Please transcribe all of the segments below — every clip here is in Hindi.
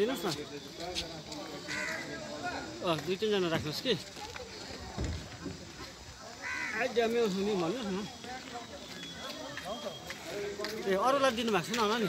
दिनुहोस् न। दुई तिनजना राख्नुहोस् कि। आइडियामै हुने भन्नुहोस् न। ए अरूलाई दिनुभएको छैन होला नि।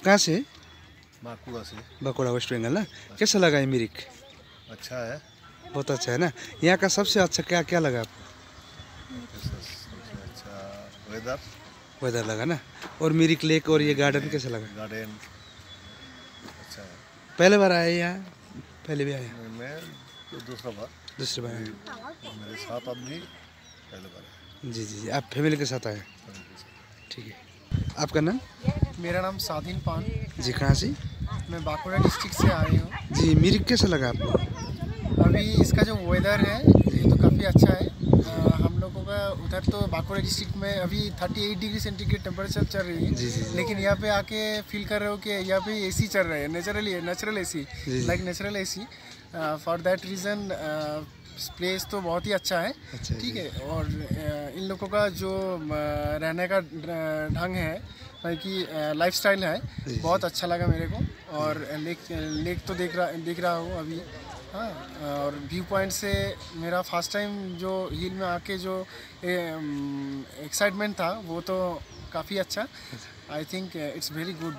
आप कहाँ से? बांकुड़ा से। बकोड़ा वेस्ट बंगाल ना? कैसा लगा ये मिरिक? अच्छा है। बहुत अच्छा है ना? यहाँ का सबसे अच्छा क्या क्या लगा आपको? अच्छा वेदर वेदर लगा ना? और मिरिक लेक और ये गार्डन कैसा लगा? गार्डन अच्छा है। पहले बार आए यहाँ? पहले भी आए मैं तो दूसरा बार। दूसरी बार। मेरे साथ आदमी पहले बार जी जी जी। आप फैमिली के साथ आए ठीक है। आपका नाम? मेरा नाम साधीन पान। जी कहाँ से? मैं बांकुड़ा डिस्ट्रिक्ट से आई हूँ। जी मिरिक कैसा लगा आपको? अभी इसका जो वेदर है ये तो काफ़ी अच्छा है। अ, हम लोगों का उधर तो बांकुड़ा डिस्ट्रिक्ट में अभी 38 डिग्री सेंटीग्रेड टेम्परेचर चल रही है। जी, जी। लेकिन यहाँ पे आके फील कर रहे हो कि यहाँ पे एसी चल रहा है naturally natural AC. Like natural AC for that reason place तो बहुत ही अच्छा है अच्छा ठीक। है? और इन लोगों का जो रहने का ढंग है मतलब कि लाइफ स्टाइल है बहुत अच्छा लगा मेरे को। और लेक लेक तो देख रहा देख रहा हूँ अभी। हाँ और व्यू पॉइंट से मेरा फ़र्स्ट टाइम जो हिल में आके जो एक्साइटमेंट था वो तो काफ़ी अच्छा। I think it's very good